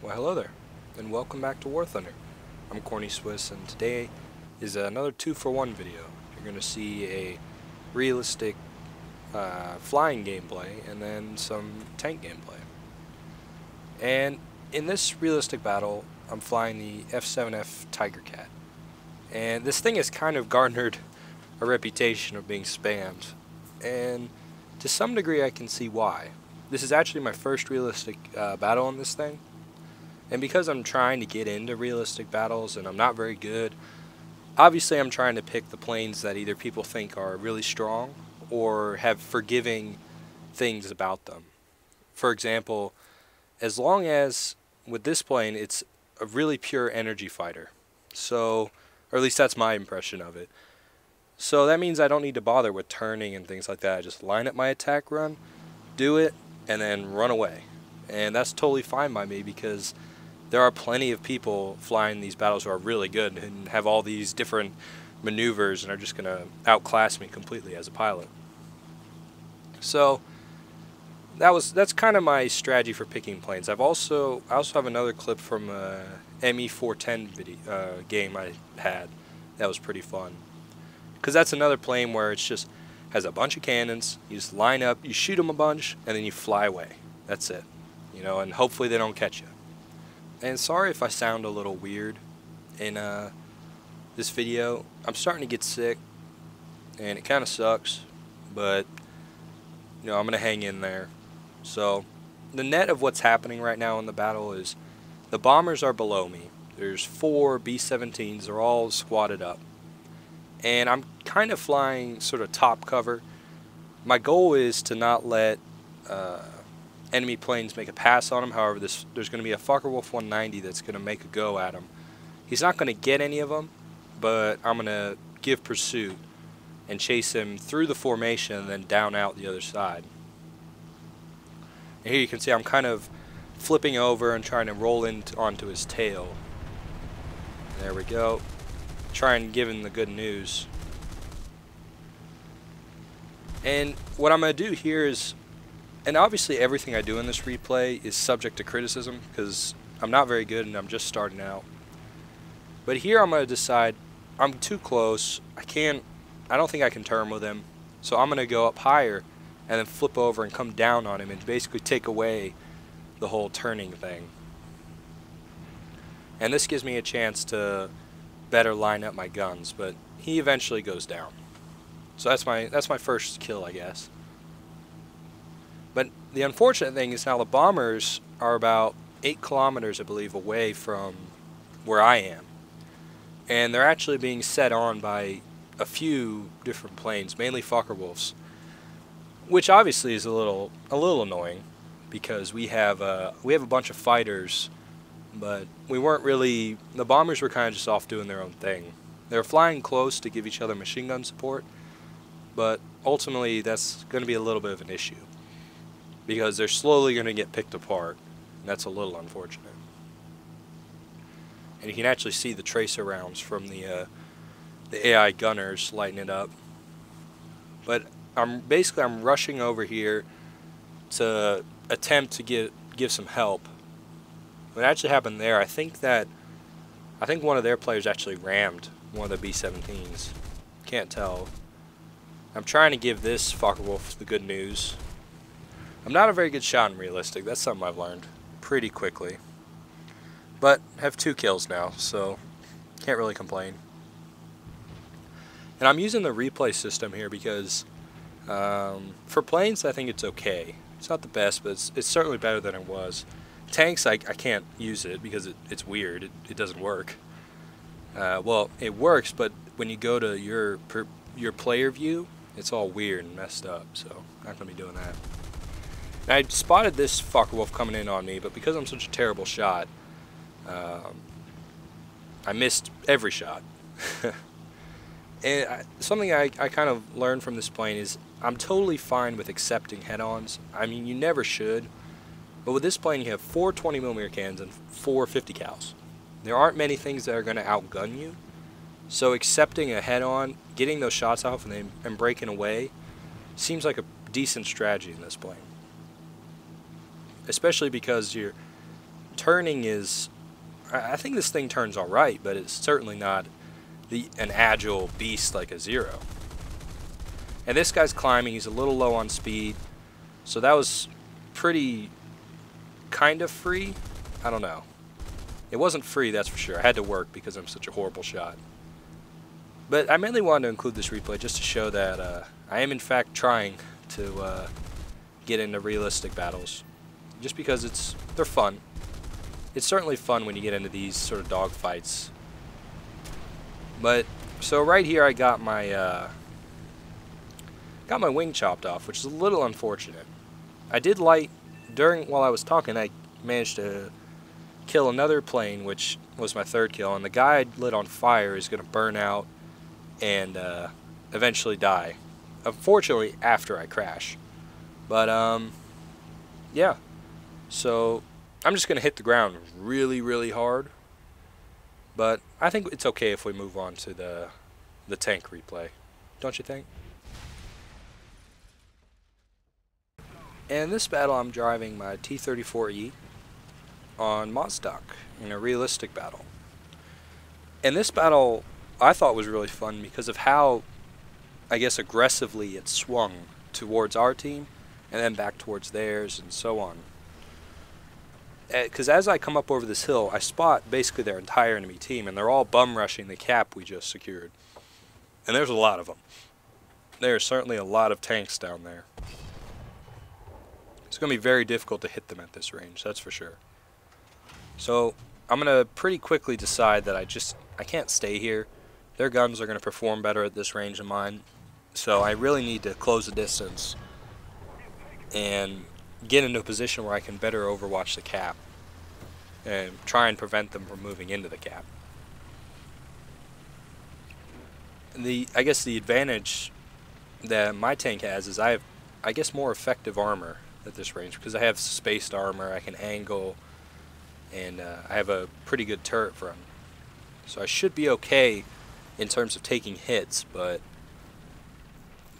Well, hello there, and welcome back to War Thunder. I'm Corny Swiss, and today is another two for one video. You're going to see a realistic uh, flying gameplay and then some tank gameplay. And in this realistic battle, I'm flying the F7F Tigercat. And this thing has kind of garnered a reputation of being spammed. And to some degree, I can see why. This is actually my first realistic uh, battle on this thing and because I'm trying to get into realistic battles and I'm not very good, obviously I'm trying to pick the planes that either people think are really strong or have forgiving things about them. For example, as long as with this plane it's a really pure energy fighter. So, or at least that's my impression of it. So that means I don't need to bother with turning and things like that. I just line up my attack run, do it, and then run away. And that's totally fine by me because there are plenty of people flying these battles who are really good and have all these different maneuvers and are just going to outclass me completely as a pilot. So that was that's kind of my strategy for picking planes. I've also I also have another clip from a ME410 video uh, game I had that was pretty fun because that's another plane where it's just has a bunch of cannons. You just line up, you shoot them a bunch, and then you fly away. That's it, you know, and hopefully they don't catch you. And sorry if I sound a little weird in uh, this video. I'm starting to get sick, and it kind of sucks, but you know I'm gonna hang in there. So the net of what's happening right now in the battle is the bombers are below me. There's four B-17s. They're all squatted up, and I'm kind of flying sort of top cover. My goal is to not let uh, enemy planes make a pass on him. However, this, there's going to be a Focke-Wulf 190 that's going to make a go at him. He's not going to get any of them, but I'm going to give pursuit and chase him through the formation and then down out the other side. And here you can see I'm kind of flipping over and trying to roll into, onto his tail. There we go. Try and give him the good news. And what I'm going to do here is and obviously everything I do in this replay is subject to criticism because I'm not very good and I'm just starting out. But here I'm going to decide I'm too close. I can't, I don't think I can turn with him. So I'm going to go up higher and then flip over and come down on him and basically take away the whole turning thing. And this gives me a chance to better line up my guns, but he eventually goes down. So that's my that's my first kill, I guess. The unfortunate thing is now the bombers are about eight kilometers, I believe, away from where I am. And they're actually being set on by a few different planes, mainly Focke-Wulfs, which obviously is a little a little annoying because we have a we have a bunch of fighters, but we weren't really the bombers were kind of just off doing their own thing. They were flying close to give each other machine gun support, but ultimately that's going to be a little bit of an issue because they're slowly going to get picked apart. And that's a little unfortunate. And you can actually see the tracer rounds from the uh, the AI gunners lighting it up. But I'm basically I'm rushing over here to attempt to get give some help. What actually happened there, I think that I think one of their players actually rammed one of the B-17s. Can't tell. I'm trying to give this Focke-Wulf the good news. I'm not a very good shot in realistic. That's something I've learned pretty quickly. But have two kills now, so can't really complain. And I'm using the replay system here because um, for planes, I think it's okay. It's not the best, but it's, it's certainly better than it was. Tanks, I, I can't use it because it, it's weird. It, it doesn't work. Uh, well, it works, but when you go to your per, your player view, it's all weird and messed up. So I'm not gonna be doing that. I spotted this Focke-Wulf coming in on me, but because I'm such a terrible shot, um, I missed every shot. and I, something I, I kind of learned from this plane is I'm totally fine with accepting head-ons. I mean, you never should. But with this plane, you have four 20 millimeter cans and four 50 cals. There aren't many things that are going to outgun you. So accepting a head-on, getting those shots off and, and breaking away seems like a decent strategy in this plane especially because you're turning is, I think this thing turns all right, but it's certainly not the an agile beast like a Zero. And this guy's climbing, he's a little low on speed, so that was pretty kind of free. I don't know. It wasn't free, that's for sure. I had to work because I'm such a horrible shot. But I mainly wanted to include this replay just to show that uh, I am in fact trying to uh, get into realistic battles. Just because it's they're fun. It's certainly fun when you get into these sort of dogfights. But so right here I got my uh, got my wing chopped off, which is a little unfortunate. I did light during while I was talking. I managed to kill another plane, which was my third kill, and the guy I lit on fire is going to burn out and uh, eventually die. Unfortunately, after I crash. But, um, yeah. So, I'm just going to hit the ground really, really hard. But I think it's okay if we move on to the, the tank replay. Don't you think? In this battle, I'm driving my T-34E on Mozdok in a realistic battle. And this battle I thought was really fun because of how, I guess, aggressively it swung towards our team and then back towards theirs and so on. Because as I come up over this hill, I spot basically their entire enemy team, and they're all bum rushing the cap we just secured. And there's a lot of them. There's certainly a lot of tanks down there. It's going to be very difficult to hit them at this range, that's for sure. So I'm going to pretty quickly decide that I just I can't stay here. Their guns are going to perform better at this range than mine. So I really need to close the distance and get into a position where I can better overwatch the cap and try and prevent them from moving into the cap. The I guess the advantage that my tank has is I have I guess more effective armor at this range because I have spaced armor, I can angle and uh, I have a pretty good turret him. So I should be okay in terms of taking hits, but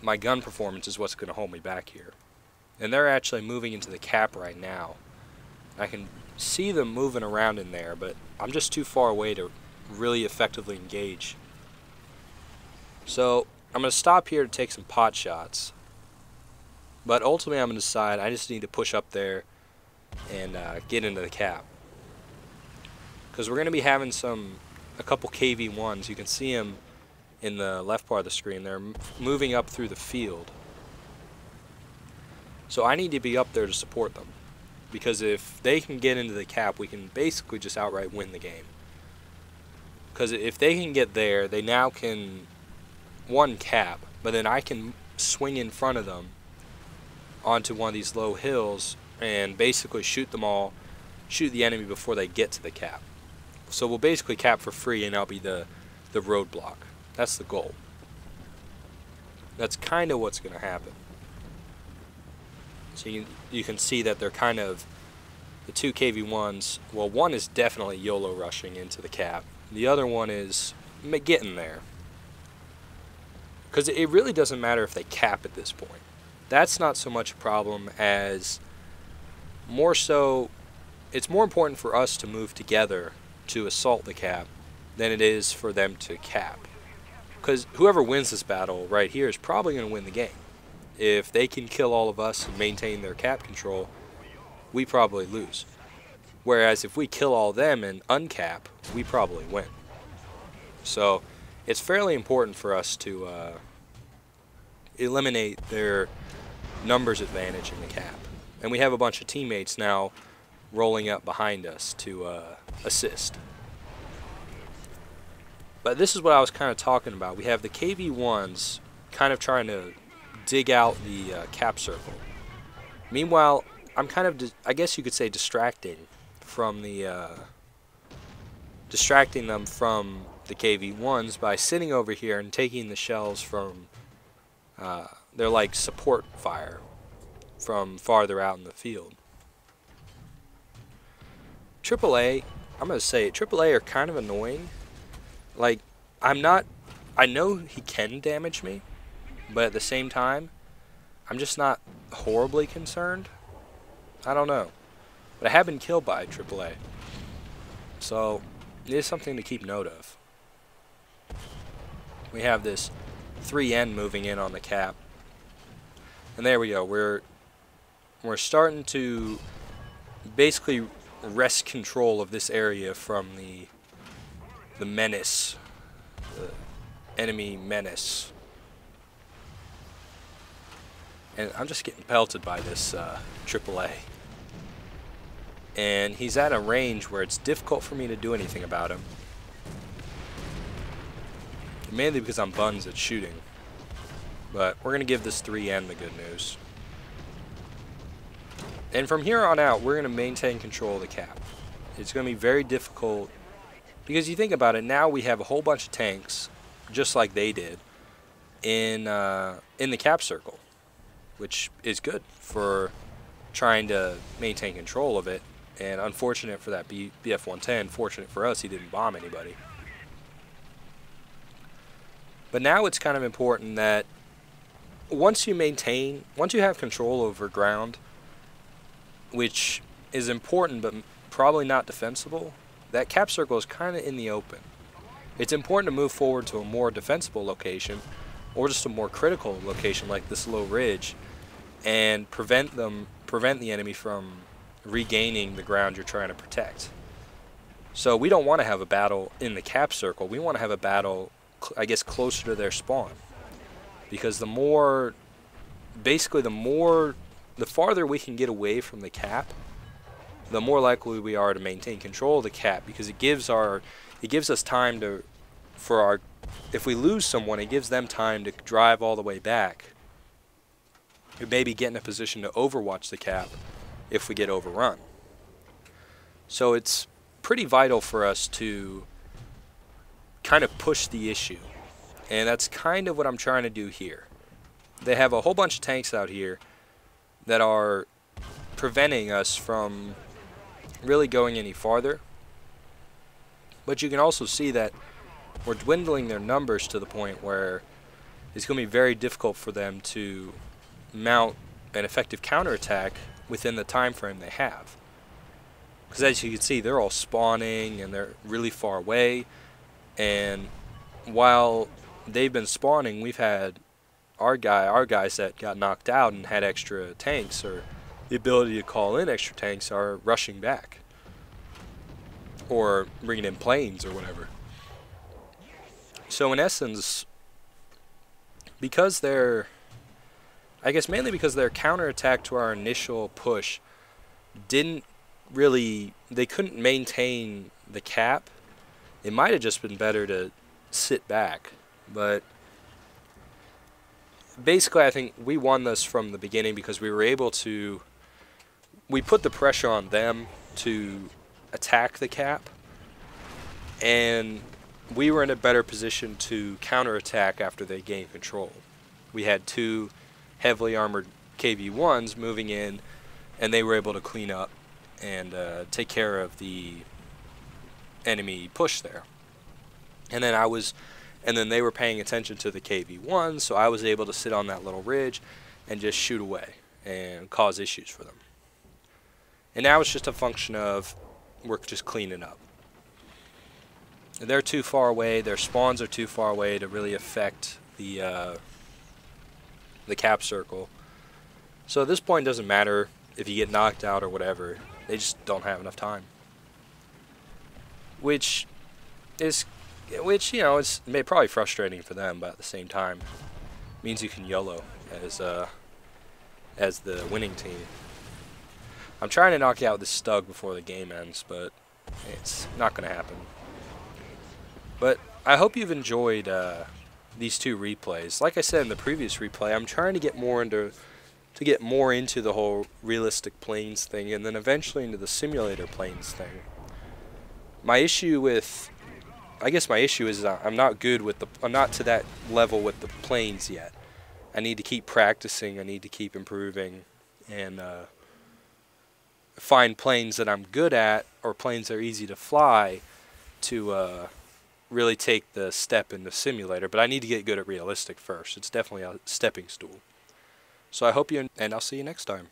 my gun performance is what's going to hold me back here. And they're actually moving into the cap right now. I can see them moving around in there, but I'm just too far away to really effectively engage. So I'm going to stop here to take some pot shots. But ultimately I'm going to decide I just need to push up there and uh, get into the cap because we're going to be having some a couple KV1s. You can see them in the left part of the screen. They're moving up through the field. So I need to be up there to support them. Because if they can get into the cap, we can basically just outright win the game. Because if they can get there, they now can, one, cap, but then I can swing in front of them onto one of these low hills and basically shoot them all, shoot the enemy before they get to the cap. So we'll basically cap for free and I'll be the, the roadblock. That's the goal. That's kind of what's going to happen. So you, you can see that they're kind of, the two KV-1s, well one is definitely YOLO rushing into the cap. The other one is getting there. Because it really doesn't matter if they cap at this point. That's not so much a problem as more so, it's more important for us to move together to assault the cap than it is for them to cap. Because whoever wins this battle right here is probably going to win the game. If they can kill all of us and maintain their cap control, we probably lose. Whereas if we kill all them and uncap, we probably win. So it's fairly important for us to uh, eliminate their numbers advantage in the cap. And we have a bunch of teammates now rolling up behind us to uh, assist. But this is what I was kind of talking about. We have the KV-1s kind of trying to dig out the uh, cap circle. Meanwhile, I'm kind of, I guess you could say, distracting from the, uh, distracting them from the KV-1s by sitting over here and taking the shells from, uh, they're like support fire from farther out in the field. AAA, I'm going to say it, AAA are kind of annoying. Like, I'm not, I know he can damage me, but at the same time, I'm just not horribly concerned. I don't know. but I have been killed by AAA. So it is something to keep note of. We have this 3N moving in on the cap. And there we go. We're we're starting to basically wrest control of this area from the the menace, the enemy menace. And I'm just getting pelted by this uh, AAA. And he's at a range where it's difficult for me to do anything about him. Mainly because I'm buns at shooting. But we're going to give this 3N the good news. And from here on out, we're going to maintain control of the cap. It's going to be very difficult because you think about it, now we have a whole bunch of tanks, just like they did, in uh, in the cap circle, which is good for trying to maintain control of it. And unfortunate for that B BF-110, fortunate for us, he didn't bomb anybody. But now it's kind of important that once you maintain, once you have control over ground, which is important but probably not defensible, that cap circle is kind of in the open. It's important to move forward to a more defensible location or just a more critical location like this low ridge and prevent them prevent the enemy from regaining the ground you're trying to protect. So we don't want to have a battle in the cap circle. We want to have a battle I guess closer to their spawn. Because the more basically the more the farther we can get away from the cap, the more likely we are to maintain control of the cap because it gives our it gives us time to for our if we lose someone it gives them time to drive all the way back maybe get in a position to overwatch the cap if we get overrun. So it's pretty vital for us to kind of push the issue. And that's kind of what I'm trying to do here. They have a whole bunch of tanks out here that are preventing us from really going any farther. But you can also see that we're dwindling their numbers to the point where it's going to be very difficult for them to mount an effective counterattack within the time frame they have. Because as you can see, they're all spawning and they're really far away. And while they've been spawning, we've had our guy, our guys that got knocked out and had extra tanks or the ability to call in extra tanks are rushing back or bringing in planes or whatever. So in essence, because they're, I guess mainly because their counterattack to our initial push didn't really, they couldn't maintain the cap. It might have just been better to sit back, but basically I think we won this from the beginning because we were able to we put the pressure on them to attack the cap, and we were in a better position to counterattack after they gained control. We had two heavily armored KV-1s moving in, and they were able to clean up and uh, take care of the enemy push there. And then I was, and then they were paying attention to the KV-1, so I was able to sit on that little ridge and just shoot away and cause issues for them. And now it's just a function of we're just cleaning up. They're too far away. Their spawns are too far away to really affect the uh, the cap circle. So at this point, it doesn't matter if you get knocked out or whatever. They just don't have enough time. Which is, which you know, it's probably frustrating for them, but at the same time, means you can YOLO as uh, as the winning team. I'm trying to knock out this Stug before the game ends, but it's not going to happen. But I hope you've enjoyed uh, these two replays. Like I said in the previous replay, I'm trying to get more into to get more into the whole realistic planes thing, and then eventually into the simulator planes thing. My issue with, I guess my issue is I'm not good with the, I'm not to that level with the planes yet. I need to keep practicing. I need to keep improving, and. Uh, find planes that I'm good at or planes that are easy to fly to uh, really take the step in the simulator. But I need to get good at realistic first. It's definitely a stepping stool. So I hope you, and I'll see you next time.